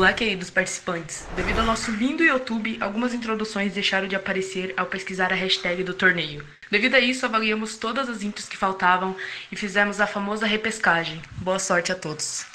like aí dos participantes. Devido ao nosso lindo YouTube, algumas introduções deixaram de aparecer ao pesquisar a hashtag do torneio. Devido a isso, avaliamos todas as intros que faltavam e fizemos a famosa repescagem. Boa sorte a todos.